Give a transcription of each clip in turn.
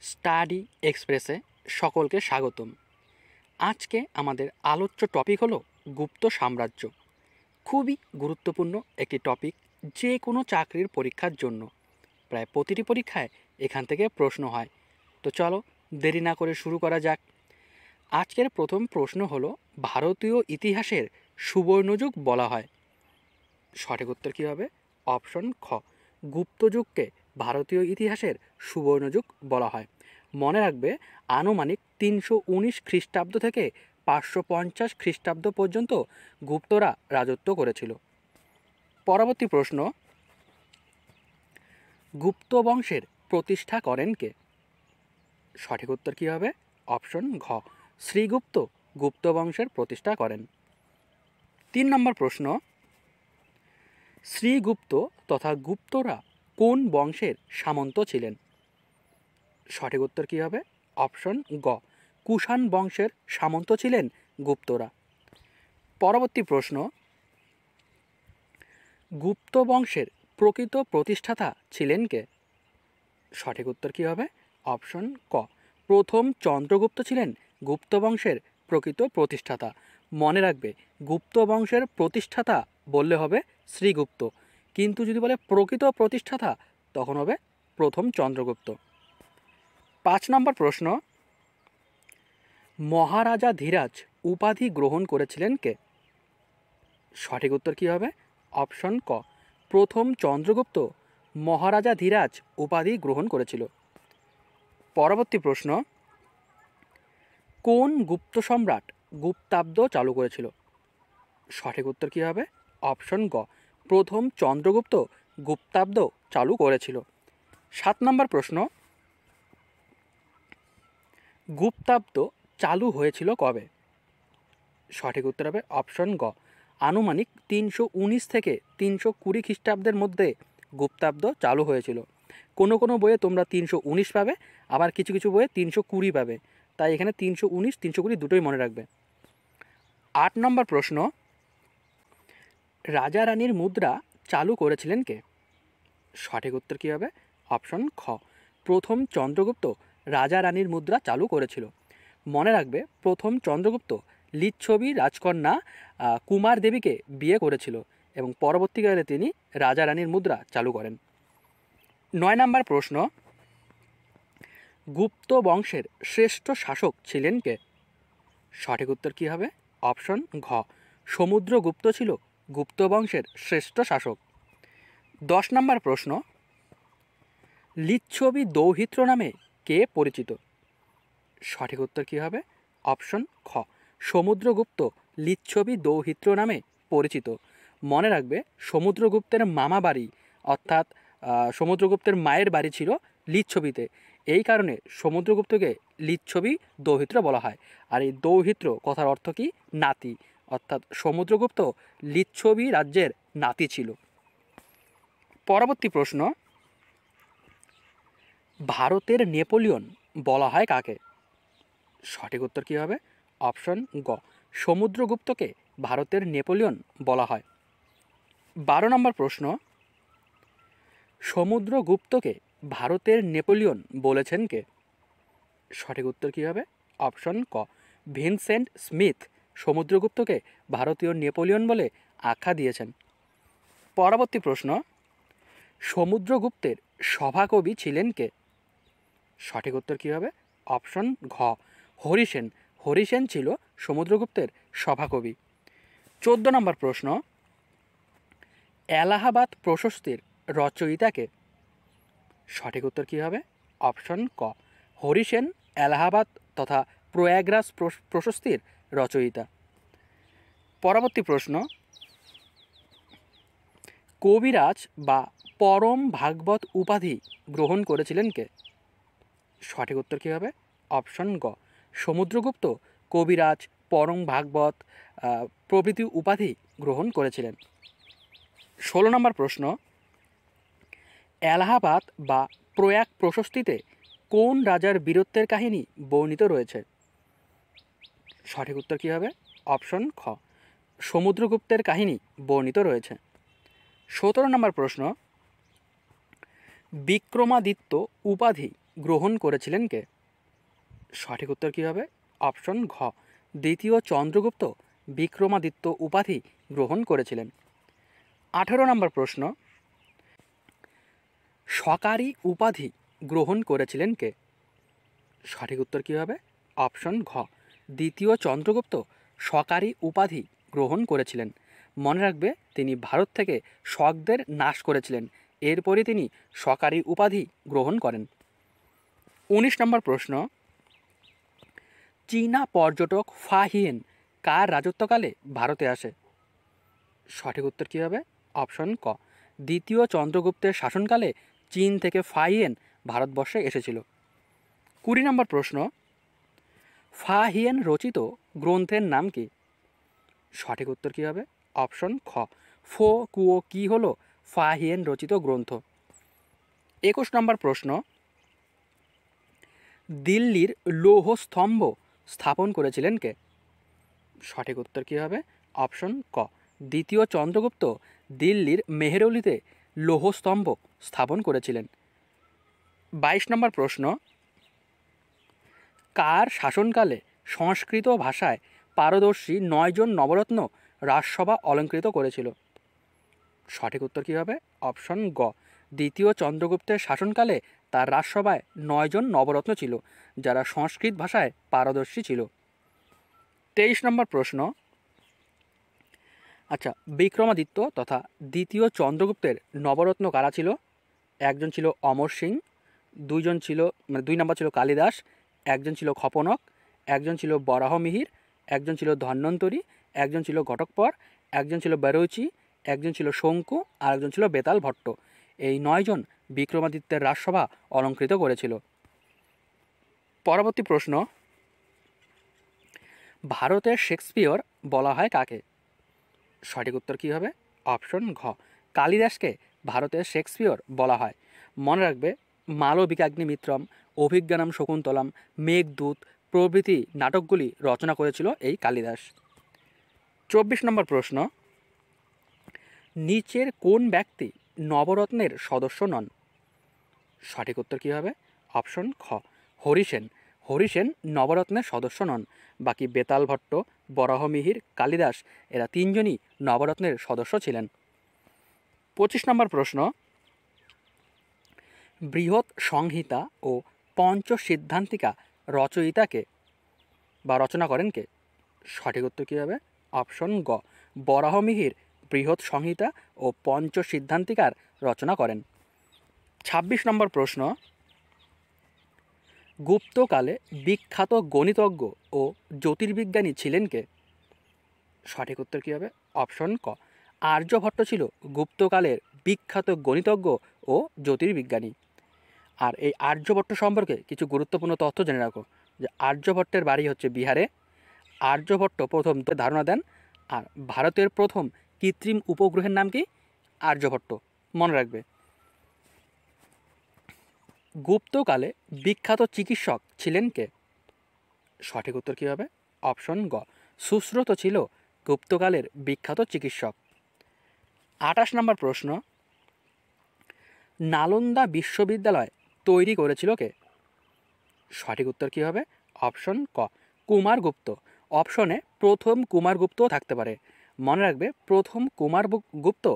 Study এক্সপ্রেসে সকলকে স্বাগতম। আজকে আমাদের আলোচ্য টপিক হলো গুপ্ত সাম্রাজ্য। খুবই গুরুত্বপূর্ণ একটি টপিক যে কোনো চাকরির পরীক্ষার জন্য। প্রায় প্রতিটি পরীক্ষায় এখান থেকে প্রশ্ন হয়। তো চলো দেরি না করে শুরু করা যাক। আজকের প্রথম প্রশ্ন হলো ভারতীয় ইতিহাসের সুবর্ণযুগ বলা হয়। সঠিক উত্তর কী হবে? অপশন খ। গুপ্তযুগকে ভারতীয় ইতিহাসের সুবর্ণযুগ বলা হয়। মনে রাখবে, আনুমানিক তিনশো উনিশ খ্রিস্টাব্দ থেকে পাঁচশো পঞ্চাশ খ্রিস্টাব্দ পর্যন্ত গুপ্তরা রাজত্ব করেছিল। পরবর্তী প্রশ্ন, গুপ্ত বংশের প্রতিষ্ঠা করেন কে? সঠিক উত্তর কী হবে? অপশন ঘ, শ্রীগুপ্ত গুপ্ত বংশের প্রতিষ্ঠা করেন। তিন নম্বর প্রশ্ন, শ্রীগুপ্ত তথা গুপ্তরা কোন বংশের সামন্ত ছিলেন? সঠিক উত্তর কী হবে? অপশন গ। কুষাণ বংশের সামন্ত ছিলেন গুপ্তরা। পরবর্তী প্রশ্ন। গুপ্ত বংশের প্রকৃত প্রতিষ্ঠাতা ছিলেন কে? সঠিক উত্তর কী হবে? অপশন ক। প্রথম চন্দ্রগুপ্ত ছিলেন গুপ্ত বংশের প্রকৃত প্রতিষ্ঠাতা। মনে রাখবে, গুপ্ত বংশের প্রতিষ্ঠাতা বললে হবে শ্রীগুপ্ত। কিন্তু যদি বলে প্রকৃত প্রতিষ্ঠাতা, তখন হবে প্রথম চন্দ্রগুপ্ত। পাঁচ নম্বর প্রশ্ন, মহারাজা ধীরাজ উপাধি গ্রহণ করেছিলেন কে? সঠিক উত্তর কী হবে? অপশন ক। প্রথম চন্দ্রগুপ্ত মহারাজা ধীরাজ উপাধি গ্রহণ করেছিল। পরবর্তী প্রশ্ন, কোন গুপ্ত সম্রাট গুপ্তাব্দ চালু করেছিল? সঠিক উত্তর কী হবে? অপশন গ। প্রথম চন্দ্রগুপ্ত গুপ্তাব্দ চালু করেছিল। সাত নম্বর প্রশ্ন, গুপ্তাব্দ চালু হয়েছিল কবে? সঠিক উত্তর হবে অপশন গ। আনুমানিক তিনশো উনিশ থেকে তিনশো কুড়ি খ্রিস্টাব্দের মধ্যে গুপ্তাব্দ চালু হয়েছিল। কোনো কোনো বইয়ে তোমরা তিনশো উনিশ পাবে, আবার কিছু কিছু বইয়ে তিনশো কুড়ি পাবে। তাই এখানে তিনশো উনিশ, তিনশো কুড়ি দুটোই মনে রাখবে। আট নম্বর প্রশ্ন রাজা রানীর মুদ্রা চালু করেছিলেন কে? সঠিক উত্তর কী হবে? অপশন খ। প্রথম চন্দ্রগুপ্ত রাজা রানীর মুদ্রা চালু করেছিল। মনে রাখবে, প্রথম চন্দ্রগুপ্ত লিচ্ছবি রাজকন্যা কুমার দেবীকে বিয়ে করেছিল এবং পরবর্তীকালে তিনি রাজা রানীর মুদ্রা চালু করেন। নয় নম্বর প্রশ্ন। গুপ্ত বংশের শ্রেষ্ঠ শাসক ছিলেন কে? সঠিক উত্তর কী হবে? অপশন ঘ। সমুদ্রগুপ্ত ছিল গুপ্ত বংশের শ্রেষ্ঠ শাসক। দশ নম্বর প্রশ্ন, লিচ্ছবি দৌহিত্র নামে কে পরিচিত? সঠিক উত্তর কী হবে? অপশন খ, সমুদ্রগুপ্ত লিচ্ছবি দৌহিত্র নামে পরিচিত। মনে রাখবে, সমুদ্রগুপ্তের মামা বাড়ি, অর্থাৎ সমুদ্রগুপ্তের মায়ের বাড়ি ছিল লিচ্ছবিতে। এই কারণে সমুদ্রগুপ্তকে লিচ্ছবি দৌহিত্র বলা হয়। আর এই দৌহিত্র কথার অর্থ কি? নাতি। অর্থাৎ সমুদ্রগুপ্ত লিচ্ছবি রাজ্যের নাতি ছিল। পরবর্তী প্রশ্ন, ভারতের নেপোলিয়ন বলা হয় কাকে? সঠিক উত্তর কী হবে? অপশন গ, সমুদ্রগুপ্তকে ভারতের নেপোলিয়ন বলা হয়। বারো নম্বর প্রশ্ন, সমুদ্রগুপ্তকে ভারতের নেপোলিয়ন বলেছেন কে? সঠিক উত্তর কী হবে? অপশন ক, ভিনসেন্ট স্মিথ সমুদ্রগুপ্তকে ভারতীয় নেপোলিয়ন বলে আখ্যা দিয়েছেন। পরবর্তী প্রশ্ন, সমুদ্রগুপ্তের সভাকবি ছিলেন কে? সঠিক উত্তর কী হবে? অপশন ঘ, হরিসেন। হরিসেন ছিল সমুদ্রগুপ্তের সভাকবি। চোদ্দ নম্বর প্রশ্ন, এলাহাবাদ প্রশস্তির রচয়িতাকে সঠিক উত্তর কী হবে? অপশন ক, হরিসেন এলাহাবাদ তথা প্রয়াগরাজ প্রশস্তির রচয়িতা। পরবর্তী প্রশ্ন, কবিরাজ বা পরম ভাগবত উপাধি গ্রহণ করেছিলেন কে? সঠিক উত্তর কী হবে? অপশন গ, সমুদ্রগুপ্ত কবিরাজ, পরম ভাগবত প্রভৃতি উপাধি গ্রহণ করেছিলেন। ষোলো নম্বর প্রশ্ন, এলাহাবাদ বা প্রয়াগ প্রশস্তিতে কোন রাজার বীরত্বের কাহিনী বর্ণিত রয়েছে? সঠিক উত্তর কী হবে? অপশন খ। সমুদ্রগুপ্তের কাহিনী বর্ণিত রয়েছে। সতেরো নম্বর প্রশ্ন, বিক্রমাদিত্য উপাধি গ্রহণ করেছিলেন কে? সঠিক উত্তর কী হবে? অপশন ঘ। দ্বিতীয় চন্দ্রগুপ্ত বিক্রমাদিত্য উপাধি গ্রহণ করেছিলেন। আঠেরো নম্বর প্রশ্ন, সকারি উপাধি গ্রহণ করেছিলেন কে? সঠিক উত্তর কী হবে? অপশন ঘ। দ্বিতীয় চন্দ্রগুপ্ত সকারি উপাধি গ্রহণ করেছিলেন। মনে রাখবে, তিনি ভারত থেকে শকদের নাশ করেছিলেন। এরপরই তিনি সকারি উপাধি গ্রহণ করেন। উনিশ নম্বর প্রশ্ন। চীনা পর্যটক ফাহিয়েন কার রাজত্বকালে ভারতে আসে? সঠিক উত্তর কী হবে অপশন ক। দ্বিতীয় চন্দ্রগুপ্তের শাসনকালে চীন থেকে ফাহিয়েন ভারতবর্ষে এসেছিল। কুড়ি নম্বর প্রশ্ন। ফাহিয়েন রচিত গ্রন্থের নাম কি? সঠিক উত্তর কী হবে? অপশন খ। ফো কুয়ো কি হল? ফাহিয়েন রচিত গ্রন্থ। একুশ নম্বর প্রশ্ন। দিল্লির লৌহ স্তম্ভ স্থাপন করেছিলেন কে? সঠিক উত্তর কী হবে? অপশন ক। দ্বিতীয় চন্দ্রগুপ্ত দিল্লির মেহেরৌলিতে লৌহস্তম্ভ স্থাপন করেছিলেন। বাইশ নম্বর প্রশ্ন। কার শাসনকালে সংস্কৃত ভাষায় পারদর্শী নয়জন নবরত্ন রাজসভা অলঙ্কৃত করেছিল? সঠিক উত্তর কী হবে? অপশন গ। দ্বিতীয় চন্দ্রগুপ্তের শাসনকালে তার রাজসভায় নয়জন নবরত্ন ছিল, যারা সংস্কৃত ভাষায় পারদর্শী ছিল। তেইশ নম্বর প্রশ্ন। আচ্ছা বিক্রমাদিত্য তথা দ্বিতীয় চন্দ্রগুপ্তের নবরত্ন কারা ছিল? একজন ছিল অমর সিং, দুইজন ছিল মানে দুই নম্বর ছিল কালিদাস একজন ছিল খপনক, একজন ছিল বরাহমিহির একজন ছিল ধন্বন্তরী, একজন ছিল ঘটকপর, একজন ছিল বেরৌচি একজন ছিল শঙ্কু, আর একজন ছিল বেতাল ভট্ট। এই নয়জন বিক্রমাদিত্যের রাজসভা অলঙ্কৃত করেছিল। পরবর্তী প্রশ্ন, ভারতের শেক্সপিয়র বলা হয় কাকে? সঠিক উত্তর কী হবে? অপশন ঘ, কালিদাসকে ভারতের শেক্সপিয়র বলা হয়। মনে রাখবে, মালবিকাগ্নিমিত্রম অভিজ্ঞানম শকুন্তলম মেঘদূত প্রভৃতি নাটকগুলি রচনা করেছিল এই কালিদাস। চব্বিশ নম্বর প্রশ্ন। নিচের কোন ব্যক্তি নবরত্নের সদস্য নন? সঠিক উত্তর কী হবে? অপশন খ। হরিসেন। হরিসেন নবরত্নের সদস্য নন। বাকি বেতাল ভট্ট বরাহমিহির কালিদাস, এরা তিনজনই নবরত্নের সদস্য ছিলেন। পঁচিশ নম্বর প্রশ্ন। বৃহৎ সংহিতা ও পঞ্চ সিদ্ধান্তিকা রচয়িতাকে বা রচনা করেন কে? সঠিক উত্তর কী হবে? অপশন গ। বরাহমিহির বৃহৎ সংহিতা ও পঞ্চ সিদ্ধান্তিকার রচনা করেন। ২৬ নম্বর প্রশ্ন। গুপ্তকালে বিখ্যাত গণিতজ্ঞ ও জ্যোতির্বিজ্ঞানী ছিলেন কে? সঠিক উত্তর কী হবে? অপশন ক। আর্যভট্ট ছিল গুপ্তকালের বিখ্যাত গণিতজ্ঞ ও জ্যোতির্বিজ্ঞানী। আর এই আর্যভট্ট সম্পর্কে কিছু গুরুত্বপূর্ণ তথ্য জেনে রাখো। যে আর্যভট্টের বাড়ি হচ্ছে বিহারে। আর্যভট্ট প্রথম ধারণা দেন, আর ভারতের প্রথম কৃত্রিম উপগ্রহের নাম কি? আর্যভট্ট মনে রাখবে। গুপ্তকালে বিখ্যাত চিকিৎসক ছিলেন কে? সঠিক উত্তর কী হবে অপশন গ। সুশ্রুত ছিল গুপ্তকালের বিখ্যাত চিকিৎসক। আঠাশ নম্বর প্রশ্ন। নালন্দা বিশ্ববিদ্যালয় তৈরি করেছিল কে? সঠিক উত্তর কী হবে? অপশন ক। কুমারগুপ্ত অপশনে প্রথম কুমারগুপ্তও থাকতে পারে। মনে রাখবে, প্রথম কুমার গুপ্ত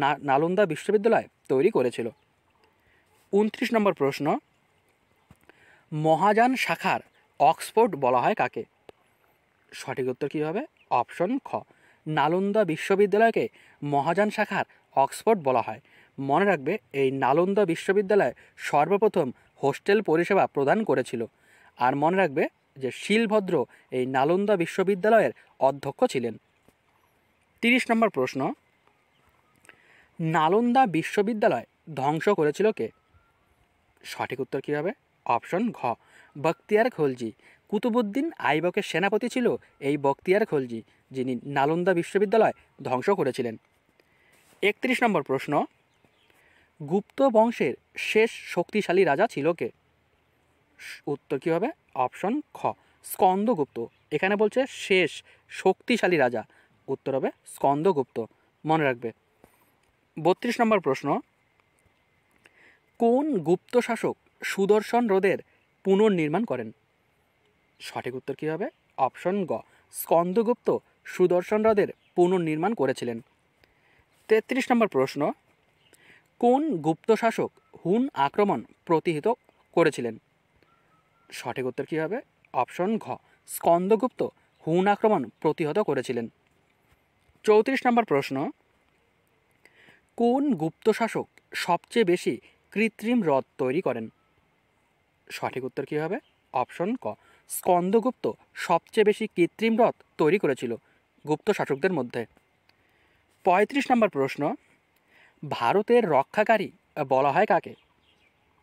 নালন্দা বিশ্ববিদ্যালয় তৈরি করেছিল। উনত্রিশ নম্বর প্রশ্ন। মহাযান শাখার অক্সফোর্ড বলা হয় কাকে? সঠিক উত্তর কী হবে? অপশন খ। নালন্দা বিশ্ববিদ্যালয়কে মহাযান শাখার অক্সফোর্ড বলা হয়। মনে রাখবে, এই নালন্দা বিশ্ববিদ্যালয় সর্বপ্রথম হোস্টেল পরিষেবা প্রদান করেছিল। আর মনে রাখবে যে শিলভদ্র এই নালন্দা বিশ্ববিদ্যালয়ের অধ্যক্ষ ছিলেন। তিরিশ নম্বর প্রশ্ন। নালন্দা বিশ্ববিদ্যালয় ধ্বংস করেছিল কে? সঠিক উত্তর কী হবে অপশন ঘ। বক্তিয়ার খলজি। কুতুবুদ্দিন আইবকের সেনাপতি ছিল এই বক্তিয়ার খলজি, যিনি নালন্দা বিশ্ববিদ্যালয় ধ্বংস করেছিলেন। একত্রিশ নম্বর প্রশ্ন। গুপ্ত বংশের শেষ শক্তিশালী রাজা ছিল কে? উত্তর কী হবে? অপশন খ। স্কন্দগুপ্ত। এখানে বলছে শেষ শক্তিশালী রাজা। উত্তর হবে স্কন্দগুপ্ত। মনে রাখবে। বত্রিশ নম্বর প্রশ্ন। কোন গুপ্ত শাসক সুদর্শন হ্রদের পুনর্নির্মাণ করেন? সঠিক উত্তর কী হবে? অপশন গ। স্কন্দগুপ্ত সুদর্শন হ্রদের পুনর্নির্মাণ করেছিলেন। তেত্রিশ নম্বর প্রশ্ন। কোন গুপ্ত শাসক হুন আক্রমণ প্রতিহিত করেছিলেন? সঠিক উত্তর কী হবে? অপশন ঘ। স্কন্দগুপ্ত হুন আক্রমণ প্রতিহত করেছিলেন। চৌত্রিশ নম্বর প্রশ্ন। কোন গুপ্ত শাসক সবচেয়ে বেশি কৃত্রিম হ্রদ তৈরি করেন? সঠিক উত্তর কী হবে? অপশন ক। স্কন্দগুপ্ত সবচেয়ে বেশি কৃত্রিম হ্রদ তৈরি করেছিল গুপ্ত শাসকদের মধ্যে। পঁয়ত্রিশ নম্বর প্রশ্ন। ভারতের রক্ষাকারী বলা হয় কাকে?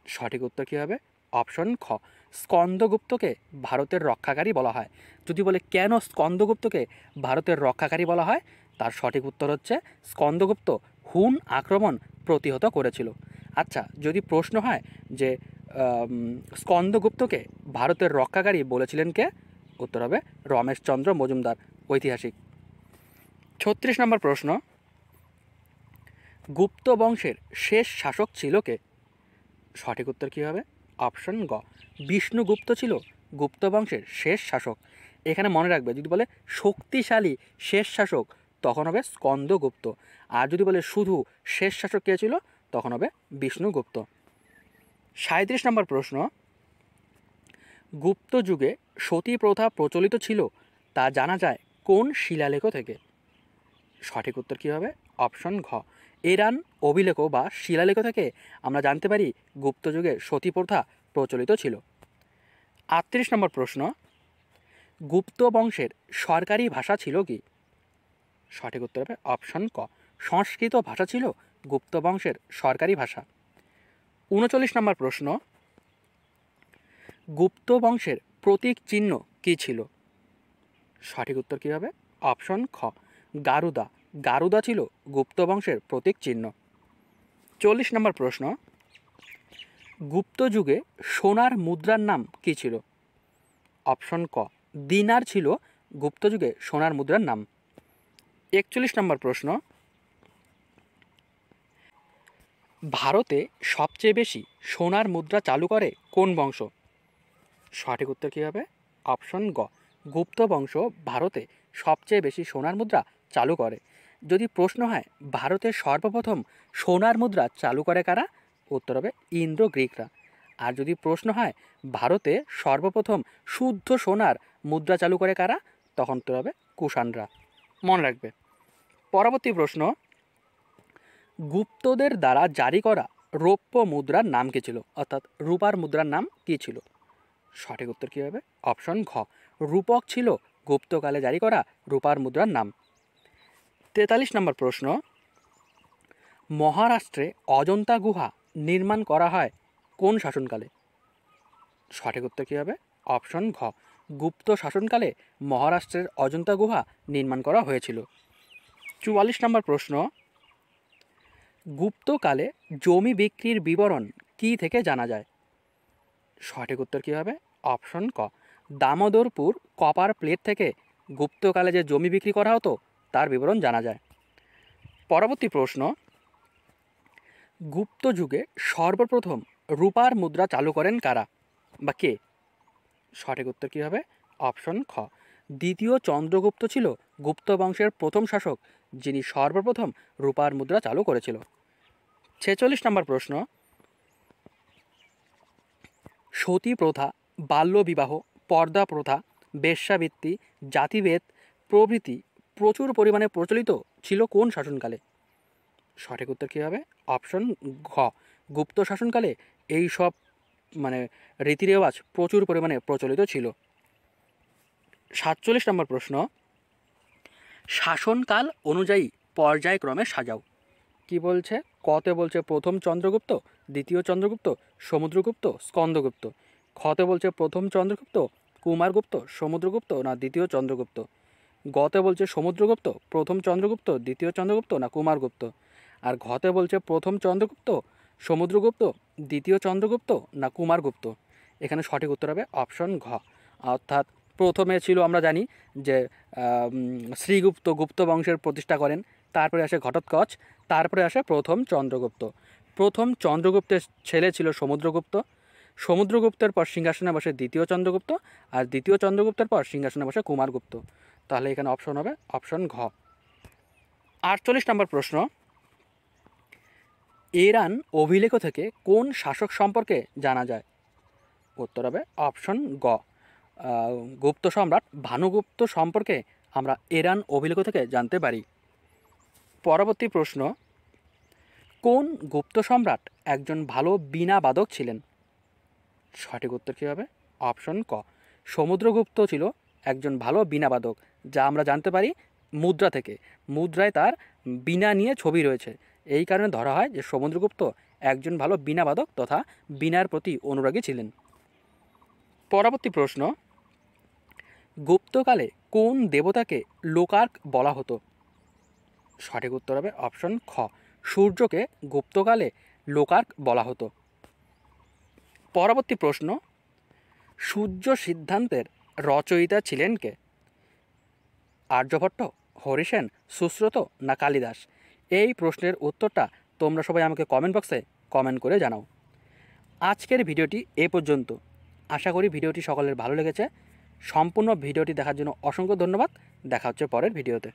সঠিক উত্তর কী হবে? অপশন খ, স্কন্দগুপ্তকে ভারতের রক্ষাকারী বলা হয়। যদি বলে কেন স্কন্দগুপ্তকে ভারতের রক্ষাকারী বলা হয়, তার সঠিক উত্তর হচ্ছে স্কন্দগুপ্ত হুন আক্রমণ প্রতিহত করেছিল। আচ্ছা যদি প্রশ্ন হয় যে স্কন্দগুপ্তকে ভারতের রক্ষাকারী বলেছিলেন কে? উত্তর হবে রমেশচন্দ্র মজুমদার, ঐতিহাসিক। ছত্রিশ নম্বর প্রশ্ন গুপ্ত বংশের শেষ শাসক ছিল কে? সঠিক উত্তর কী হবে? অপশন গ। বিষ্ণুগুপ্ত ছিল গুপ্ত বংশের শেষ শাসক। এখানে মনে রাখবে, যদি বলে শক্তিশালী শেষ শাসক, তখন হবে স্কন্দগুপ্ত। আর যদি বলে শুধু শেষ শাসক কে ছিল, তখন হবে বিষ্ণুগুপ্ত। সাঁত্রিশ নম্বর প্রশ্ন। গুপ্ত যুগে সতী প্রথা প্রচলিত ছিল, তা জানা যায় কোন শিলালেখ থেকে? সঠিক উত্তর কী হবে? অপশন ঘ। এরান অভিলেখ বা শিলালেখ থেকে আমরা জানতে পারি গুপ্ত যুগে সতী প্রথা প্রচলিত ছিল। আটত্রিশ নম্বর প্রশ্ন, গুপ্ত বংশের সরকারি ভাষা ছিল কি? সঠিক উত্তর হবে অপশন ক। সংস্কৃত ভাষা ছিল গুপ্ত বংশের সরকারি ভাষা। উনচল্লিশ নম্বর প্রশ্ন, গুপ্ত বংশের প্রতীক চিহ্ন কী ছিল? সঠিক উত্তর কী হবে? অপশন খ, গারুদা। গারুদা ছিল গুপ্ত বংশের প্রতীক চিহ্ন। চল্লিশ নম্বর প্রশ্ন, গুপ্ত যুগে সোনার মুদ্রার নাম কী ছিল? অপশন ক, দিনার ছিল গুপ্ত যুগে সোনার মুদ্রার নাম। একচল্লিশ নম্বর প্রশ্ন, ভারতে সবচেয়ে বেশি সোনার মুদ্রা চালু করে কোন বংশ? সঠিক উত্তর কী হবে? অপশন গ, গুপ্ত বংশ ভারতে সবচেয়ে বেশি সোনার মুদ্রা চালু করে। যদি প্রশ্ন হয়, ভারতের সর্বপ্রথম সোনার মুদ্রা চালু করে কারা? উত্তর হবে ইন্দ্র গ্রিকরা। আর যদি প্রশ্ন হয়, ভারতে সর্বপ্রথম শুদ্ধ সোনার মুদ্রা চালু করে কারা? তখন তো হবে কুষাণরা। মনে রাখবে। পরবর্তী প্রশ্ন, গুপ্তদের দ্বারা জারি করা রৌপ্য মুদ্রার নাম কী ছিল? অর্থাৎ রূপার মুদ্রার নাম কী ছিল? সঠিক উত্তর কী হবে? অপশন ঘ। রূপক ছিল গুপ্তকালে জারি করা রূপার মুদ্রার নাম। তেতাল্লিশ নম্বর প্রশ্ন। মহারাষ্ট্রে অজন্তা গুহা নির্মাণ করা হয় কোন শাসনকালে? সঠিক উত্তর কী হবে? অপশন ঘ। গুপ্ত শাসনকালে মহারাষ্ট্রের অজন্তা গুহা নির্মাণ করা হয়েছিল। চুয়াল্লিশ নম্বর প্রশ্ন। গুপ্তকালে জমি বিক্রির বিবরণ কি থেকে জানা যায়? সঠিক উত্তর কী হবে? অপশন ক। দামোদরপুর কপার প্লেট থেকে গুপ্তকালে যে জমি বিক্রি করা হতো তার বিবরণ জানা যায়। পরবর্তী প্রশ্ন, গুপ্ত যুগে সর্বপ্রথম রূপার মুদ্রা চালু করেন কারা বা কে? সঠিক উত্তর কী হবে? অপশন খ। দ্বিতীয় চন্দ্রগুপ্ত ছিল গুপ্ত বংশের প্রথম শাসক, যিনি সর্বপ্রথম রূপার মুদ্রা চালু করেছিল। ছেচল্লিশ নম্বর প্রশ্ন, সতী প্রথা, বাল্যবিবাহ, পর্দা প্রথা বেশ্যাবৃত্তি জাতিভেদ, প্রভৃতি প্রচুর পরিমাণে প্রচলিত ছিল কোন শাসনকালে? সঠিক উত্তর কী হবে? অপশন ঘ। গুপ্ত শাসনকালে এই সব মানে রীতিরেওয়াজ প্রচুর পরিমাণে প্রচলিত ছিল। সাতচল্লিশ নম্বর প্রশ্ন। শাসনকাল অনুযায়ী পর্যায়ক্রমে সাজাও। কি বলছে? কতে বলছে প্রথম চন্দ্রগুপ্ত, দ্বিতীয় চন্দ্রগুপ্ত, সমুদ্রগুপ্ত, স্কন্দগুপ্ত। খতে বলছে প্রথম চন্দ্রগুপ্ত, কুমারগুপ্ত, সমুদ্রগুপ্ত না দ্বিতীয় চন্দ্রগুপ্ত? গতে বলছে সমুদ্রগুপ্ত, প্রথম চন্দ্রগুপ্ত, দ্বিতীয় চন্দ্রগুপ্ত না কুমারগুপ্ত? আর ঘতে বলছে প্রথম চন্দ্রগুপ্ত, সমুদ্রগুপ্ত, দ্বিতীয় চন্দ্রগুপ্ত না কুমারগুপ্ত? এখানে সঠিক উত্তর হবে অপশন ঘ। অর্থাৎ প্রথমে ছিল আমরা জানি যে শ্রীগুপ্ত গুপ্ত বংশের প্রতিষ্ঠা করেন, তারপরে আসে ঘটোৎকচ, তারপরে আসে প্রথম চন্দ্রগুপ্ত। প্রথম চন্দ্রগুপ্তের ছেলে ছিল সমুদ্রগুপ্ত। সমুদ্রগুপ্তের পর সিংহাসনে বসে দ্বিতীয় চন্দ্রগুপ্ত, আর দ্বিতীয় চন্দ্রগুপ্তের পর সিংহাসনে বসে কুমারগুপ্ত। তাহলে এখানে অপশন হবে অপশন ঘ। আটচল্লিশ নম্বর প্রশ্ন। ইরান অভিলেখ থেকে কোন শাসক সম্পর্কে জানা যায়? উত্তর হবে অপশন গ। গুপ্ত সম্রাট ভানুগুপ্ত সম্পর্কে আমরা ইরান অভিলেখ থেকে জানতে পারি। পরবর্তী প্রশ্ন, কোন গুপ্ত সম্রাট একজন ভালো বিনা বাদক ছিলেন? সঠিক উত্তর কী হবে? অপশন ক। সমুদ্রগুপ্ত ছিল একজন ভালো বীণাবাদক। যা আমরা জানতে পারি মুদ্রা থেকে। মুদ্রায় তার বীণা নিয়ে ছবি রয়েছে। এই কারণে ধরা হয় যে সমুদ্রগুপ্ত একজন ভালো বীণাবাদক তথা বীণার প্রতি অনুরাগী ছিলেন। পরবর্তী প্রশ্ন, গুপ্তকালে কোন দেবতাকে লোকার্ক বলা হতো? সঠিক উত্তর হবে অপশন খ, সূর্যকে গুপ্তকালে লোকার্ক বলা হতো। পরবর্তী প্রশ্ন, সূর্য সিদ্ধান্তের রচয়িতা ছিলেন কে? আর্যভট্ট হরিসেন সুশ্রত না কালিদাস? এই প্রশ্নের উত্তরটা তোমরা সবাই আমাকে কমেন্ট বক্সে কমেন্ট করে জানাও। আজকের ভিডিওটি এ পর্যন্ত। আশা করি ভিডিওটি সকলের ভালো লেগেছে। সম্পূর্ণ ভিডিওটি দেখার জন্য অসংখ্য ধন্যবাদ। দেখা হচ্ছে পরের ভিডিওতে।